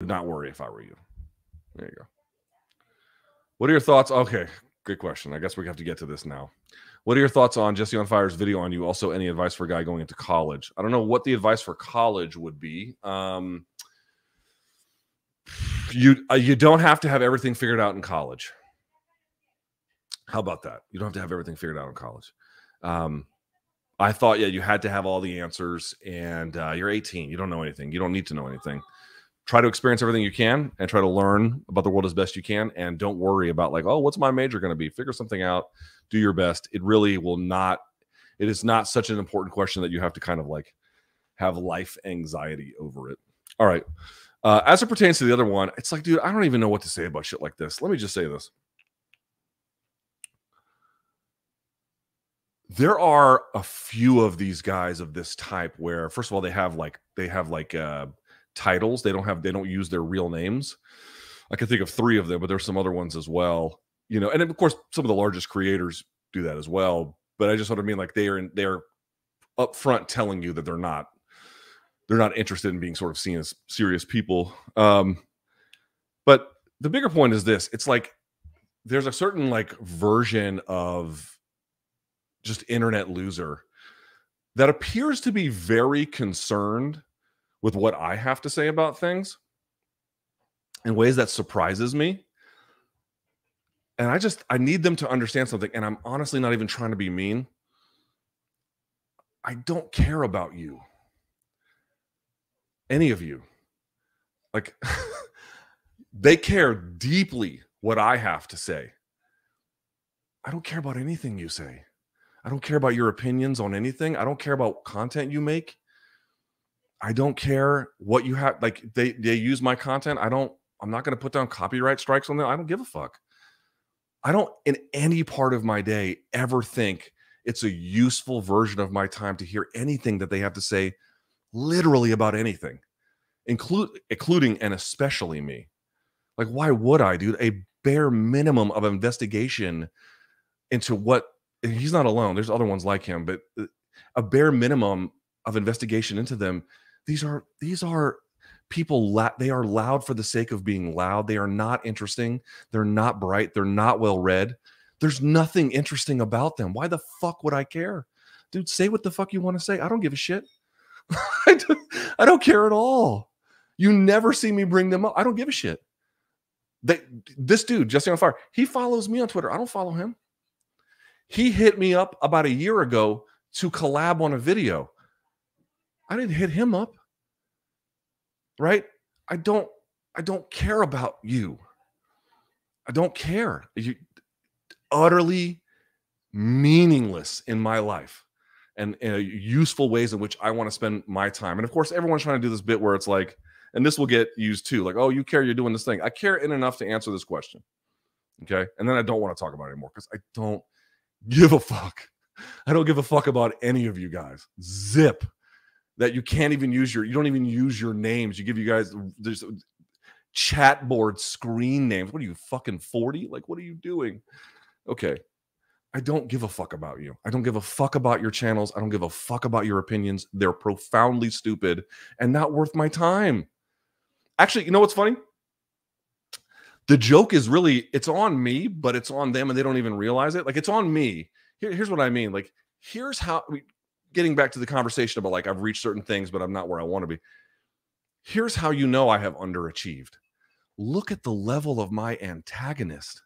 not worry if I were you. There you go. What are your thoughts? Okay, good question. I guess we have to get to this now. What are your thoughts on Jesse on Fire's video on you? Also, any advice for a guy going into college? I don't know what the advice for college would be. Um, you uh, you don't have to have everything figured out in college. How about that? You don't have to have everything figured out in college. Um, I thought, yeah, you had to have all the answers, and uh, you're 18. You don't know anything. You don't need to know anything. Try to experience everything you can and try to learn about the world as best you can. And don't worry about, like, oh, what's my major going to be? Figure something out. Do your best. It really will not, it is not such an important question that you have to kind of like have life anxiety over it. All right. Uh, as it pertains to the other one, it's like, dude, I don't even know what to say about shit like this. Let me just say this. There are a few of these guys of this type where, first of all, they have like they have like uh, titles. They don't have they don't use their real names. I can think of three of them, but there's some other ones as well. You know, and of course, some of the largest creators do that as well. But I just what I mean, like they are in, they're upfront telling you that they're not they're not interested in being sort of seen as serious people. Um, but the bigger point is this: it's like there's a certain like version of just internet loser that appears to be very concerned with what I have to say about things in ways that surprises me. And I just I need them to understand something and I'm honestly not even trying to be mean. I don't care about you any of you. Like, they care deeply what I have to say. I don't care about anything you say. I don't care about your opinions on anything. I don't care about content you make. I don't care what you have. Like they they use my content. I don't. I'm not going to put down copyright strikes on them. I don't give a fuck. I don't in any part of my day ever think it's a useful version of my time to hear anything that they have to say literally about anything, include including and especially me. Like, why would I, dude? A bare minimum of investigation into what he's not alone. There's other ones like him, but uh, a bare minimum of investigation into them. These are these are people la- they are loud for the sake of being loud. They are not interesting. They're not bright. They're not well read. There's nothing interesting about them. Why the fuck would I care? Dude, say what the fuck you want to say. I don't give a shit. I, don't, I don't care at all. You never see me bring them up. I don't give a shit. They, this dude, Jesse on Fire, he follows me on Twitter. I don't follow him. He hit me up about a year ago to collab on a video. I didn't hit him up. Right? I don't I don't care about you. I don't care. You utterly meaningless in my life and, and uh, useful ways in which I want to spend my time. And of course, everyone's trying to do this bit where it's like, and this will get used too, like, oh, you care, you're doing this thing. I care in enough to answer this question. Okay. And then I don't want to talk about it anymore because I don't give a fuck. I don't give a fuck about any of you guys. Zip. That you can't even use your, you don't even use your names. You give you guys, there's chat board screen names. What are you fucking 40? Like, what are you doing? Okay. I don't give a fuck about you. I don't give a fuck about your channels. I don't give a fuck about your opinions. They're profoundly stupid and not worth my time. Actually, you know what's funny? The joke is really it's on me, but it's on them and they don't even realize it. Like it's on me. Here, here's what I mean. Like here's how getting back to the conversation about like I've reached certain things, but I'm not where I want to be. Here's how you know I have underachieved. Look at the level of my antagonist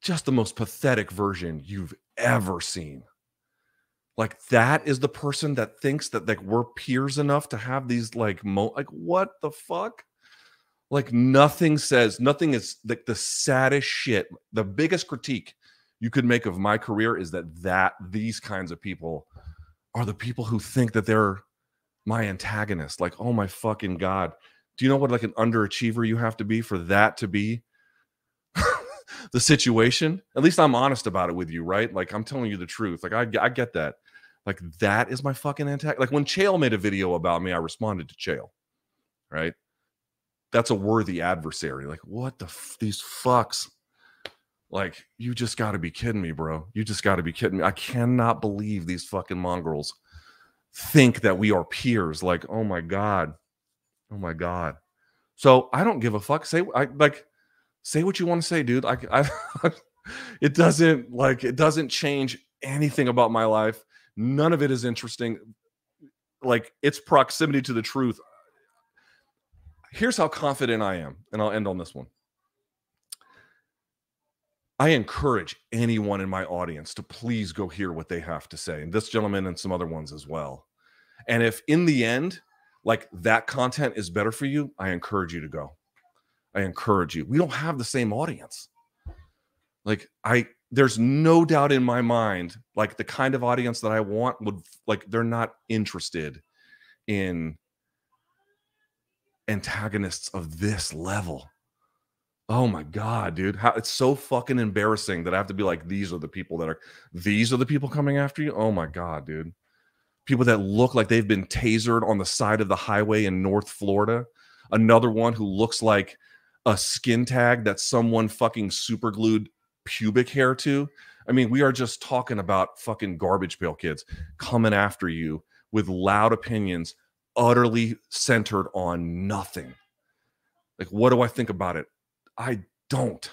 just the most pathetic version you've ever seen. Like that is the person that thinks that like we're peers enough to have these like mo like what the fuck? Like nothing says nothing is like the saddest shit. The biggest critique you could make of my career is that that these kinds of people are the people who think that they're my antagonist. Like, oh my fucking god. Do you know what like an underachiever you have to be for that to be the situation. At least I'm honest about it with you, right? Like I'm telling you the truth. Like I, I get that. Like that is my fucking attack. Like when Chael made a video about me, I responded to Chael, right? That's a worthy adversary. Like what the f- these fucks? Like you just got to be kidding me, bro. You just got to be kidding me. I cannot believe these fucking mongrels think that we are peers. Like oh my god, oh my god. So I don't give a fuck. Say I like say what you want to say, dude. I, I it doesn't like it doesn't change anything about my life. None of it is interesting. Like it's proximity to the truth. Here's how confident I am, and I'll end on this one. I encourage anyone in my audience to please go hear what they have to say, and this gentleman and some other ones as well. And if in the end, like that content is better for you, I encourage you to go. I encourage you. We don't have the same audience. Like I there's no doubt in my mind like the kind of audience that I want would like they're not interested in antagonists of this level. Oh my god, dude. How it's so fucking embarrassing that I have to be like these are the people that are these are the people coming after you. Oh my god, dude. People that look like they've been tasered on the side of the highway in North Florida. Another one who looks like a skin tag that someone fucking super glued pubic hair to. I mean, we are just talking about fucking garbage pail kids coming after you with loud opinions, utterly centered on nothing. Like, what do I think about it? I don't.